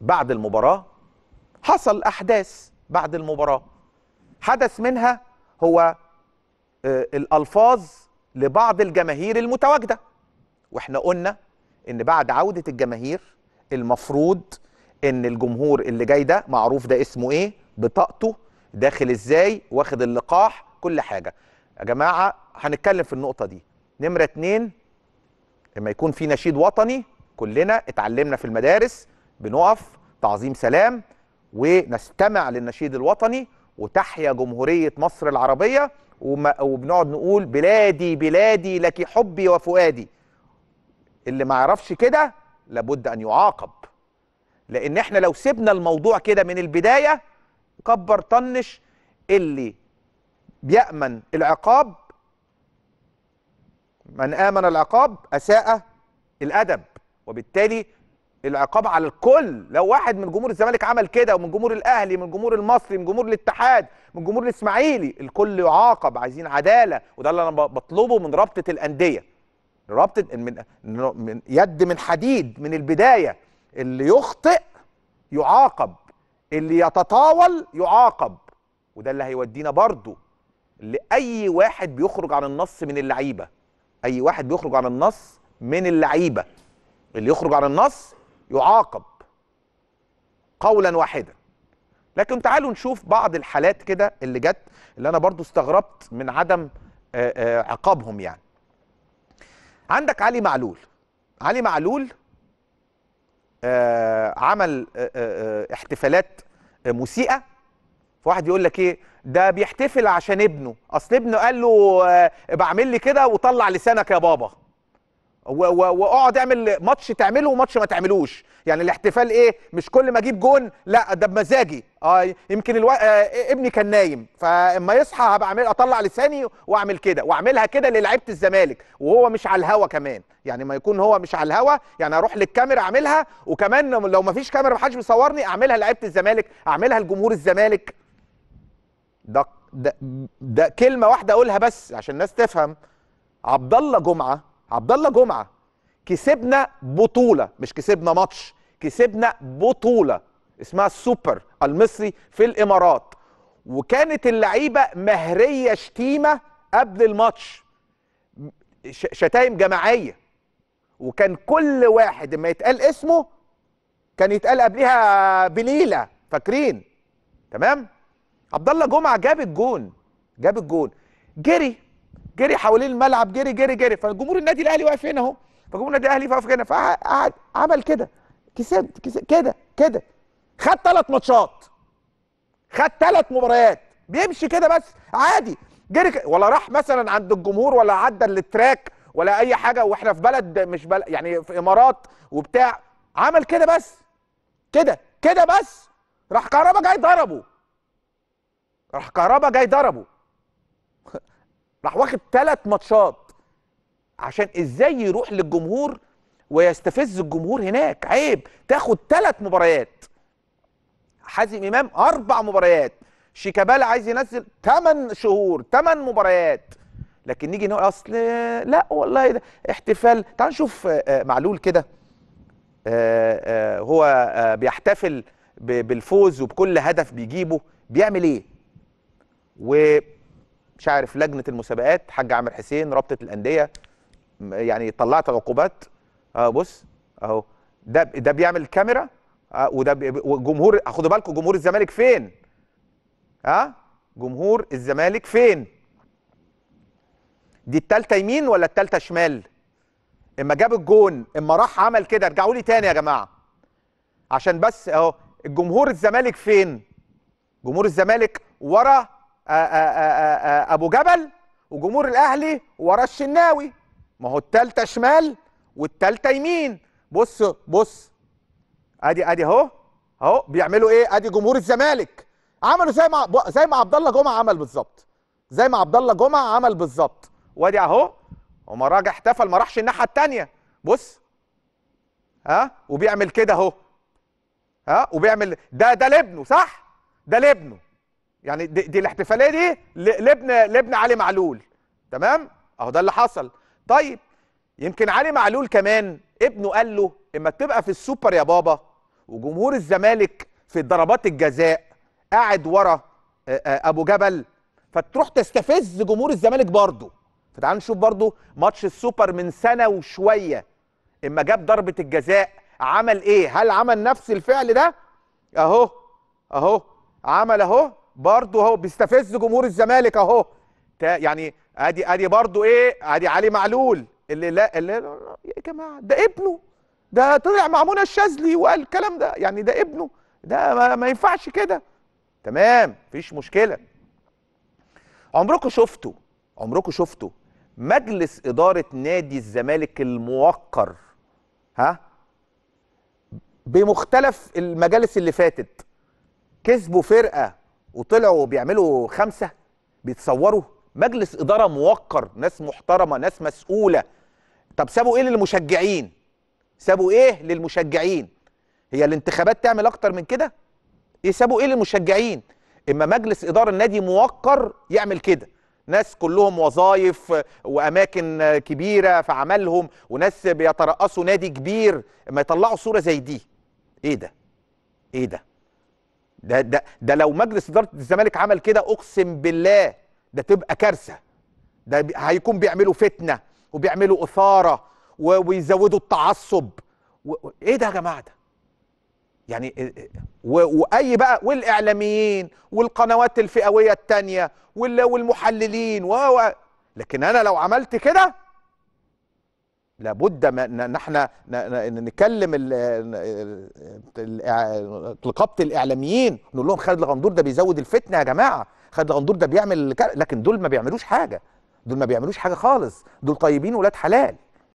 بعد المباراة حصل أحداث بعد المباراة. حدث منها هو آه، الألفاظ لبعض الجماهير المتواجدة. وإحنا قلنا إن بعد عودة الجماهير المفروض إن الجمهور اللي جاي ده معروف ده اسمه إيه؟ بطاقته داخل إزاي واخد اللقاح كل حاجة. يا جماعة هنتكلم في النقطة دي. نمرة اتنين لما يكون في نشيد وطني كلنا اتعلمنا في المدارس بنقف تعظيم سلام ونستمع للنشيد الوطني وتحيا جمهورية مصر العربية وبنقعد نقول بلادي بلادي لك حبي وفؤادي. اللي ما يعرفش كده لابد أن يعاقب. لأن إحنا لو سيبنا الموضوع كده من البداية كبر طنش اللي بيأمن العقاب من آمن العقاب أساء الأدب. وبالتالي العقاب على الكل. لو واحد من جمهور الزمالك عمل كده ومن جمهور الأهلي من جمهور المصري من جمهور الاتحاد من جمهور الإسماعيلي الكل يعاقب عايزين عدالة. وده اللي أنا ب- بطلبه من رابطة الأندية. رابطة من من يد من حديد من البداية. اللي يخطئ يعاقب. اللي يتطاول يعاقب. وده اللي هيودينا برضو لأي واحد بيخرج عن النص من اللعيبة. أي واحد بيخرج عن النص من اللعيبة. اللي يخرج عن النص يعاقب قولا واحدا. لكن تعالوا نشوف بعض الحالات كده اللي جت اللي أنا برضو استغربت من عدم آه، آه، عقابهم يعني. عندك علي معلول. علي معلول آه، عمل احتفالات مسيئة. فواحد يقول لك إيه؟ ده بيحتفل عشان ابنه. أصل ابنه قال له بعمل لي كده وطلع لسانك يا بابا. واقعد اعمل ماتش تعمله وماتش ما تعملوش. يعني الاحتفال إيه؟ مش كل ما أجيب جون لا ده بمزاجي. آه يمكن ألو... آه ابني كان نايم فاما يصحى هبقى اعمل اطلع لساني واعمل كده. واعملها كده للعيبة الزمالك وهو مش على الهوا كمان. يعني ما يكون هو مش على الهوا يعني أروح للكاميرا اعملها وكمان لو ما فيش كاميرا ما حدش بيصورني اعملها لعيبة الزمالك اعملها لجمهور الزمالك. ده ده ده كلمة واحدة اقولها بس عشان الناس تفهم. عبد الله جمعة عبد الله جمعة كسبنا بطولة مش كسبنا ماتش كسبنا بطولة اسمها السوبر المصري في الإمارات. وكانت اللعيبة مهرية شتيمة قبل الماتش شتايم جماعية. وكان كل واحد لما يتقال اسمه كان يتقال قبلها بليلة فاكرين؟ تمام؟ عبد الله جمعة جاب الجون جاب الجون. جري جري حوالين الملعب جري جري جري. فجمهور النادي الأهلي واقف هنا أهو. فجمهور النادي الأهلي واقف هنا. فقعد عمل كده. كسبت كده كده. خد ثلاث ماتشات. خد ثلاث مباريات. بيمشي كده بس. عادي. جري ولا راح مثلا عند الجمهور ولا عدى التراك ولا أي حاجة وإحنا في بلد مش بلد يعني في إمارات وبتاع. عمل كده بس. كده كده بس. راح كهربا جاي ضربه. راح كهربا جاي ضربه. راح واخد ثلاث ماتشات عشان إزاي يروح للجمهور ويستفز الجمهور هناك. عيب تاخد ثلاث مباريات. حازم إمام أربع مباريات. شيكابالا عايز ينزل ثمان شهور ثمان مباريات. لكن نيجي نقول أصل لا والله ده احتفال. تعال نشوف آه، آه، معلول كده. آه، هو بيحتفل بالفوز وبكل هدف بيجيبه. بيعمل إيه؟ ومش عارف لجنة المسابقات حاج عامر حسين رابطة الأندية. يعني طلعت عقوبات. آه بص أهو. ده ده بيعمل كاميرا آه وده وجمهور خدوا بالكم جمهور الزمالك فين؟ ها آه جمهور الزمالك فين؟ دي التالتة يمين ولا التالتة شمال؟ إما جاب الجون إما راح عمل كده. ارجعوا لي تاني يا جماعة. عشان بس أهو الجمهور الزمالك فين؟ جمهور الزمالك ورا أبو جبل وجمهور الأهلي ورا الشناوي. ما هو التالتة شمال والتالتة يمين. بص بص. أدي أدي أهو أهو. بيعملوا إيه؟ أدي جمهور الزمالك. عملوا زي ما زي ما عبد الله جمعة عمل بالظبط. زي ما عبد الله جمعة عمل بالظبط. وأدي أهو. وما راجع احتفل ما راحش الناحية التانية. بص. ها؟ وبيعمل كده أهو. ها؟ وبيعمل ده ده لابنه صح؟ ده لابنه. يعني دي, دي الاحتفالية دي لابن لابن علي معلول. تمام؟ اهو ده اللي حصل. طيب يمكن علي معلول كمان ابنه قال له إما تبقى في السوبر يا بابا وجمهور الزمالك في ضربات الجزاء قاعد ورا آه، آه، أبو جبل فتروح تستفز جمهور الزمالك برضه. فتعال نشوف برضه ماتش السوبر من سنة وشوية. إما جاب ضربة الجزاء عمل إيه؟ هل عمل نفس الفعل ده؟ أهو أهو عمل أهو. برضه اهو بيستفز جمهور الزمالك اهو. يعني ادي ادي برضه إيه ادي علي معلول اللي لا اللي يا جماعة ده ابنه. ده طلع مع منى الشاذلي وقال الكلام ده. يعني ده ابنه. ده ما, ما ينفعش كده. تمام مفيش مشكلة. عمركم شفتوا عمركم شفتوا مجلس إدارة نادي الزمالك الموقر ها؟ بمختلف المجالس اللي فاتت. كسبوا فرقة وطلعوا بيعملوا خمسة بيتصوروا. مجلس إدارة موقر ناس محترمة ناس مسؤولة. طب سابوا إيه للمشجعين؟ سابوا إيه للمشجعين؟ هي الانتخابات تعمل أكتر من كده؟ إيه سابوا إيه للمشجعين؟ إما مجلس إدارة النادي موقر يعمل كده. ناس كلهم وظائف وأماكن كبيرة في عملهم وناس بيترأسوا نادي كبير. اما يطلعوا صورة زي دي. إيه ده؟ إيه ده؟ ده ده ده لو مجلس إدارة الزمالك عمل كده أقسم بالله ده تبقى كارثة. ده بي- هيكون بيعملوا فتنة وبيعملوا إثارة ويزودوا التعصب. إيه ده يا جماعة ده؟ يعني وأي بقى والإعلاميين والقنوات الفئوية التانية وال- والمحللين و- لكن أنا لو عملت كده لابد ان إن إحنا ن- ن- نكلم نقابه الإعلاميين نقول لهم خالد الغندور ده بيزود الفتنة يا جماعة خالد الغندور ده بيعمل لكن دول ما بيعملوش حاجة دول ما بيعملوش حاجة خالص دول طيبين ولاد حلال.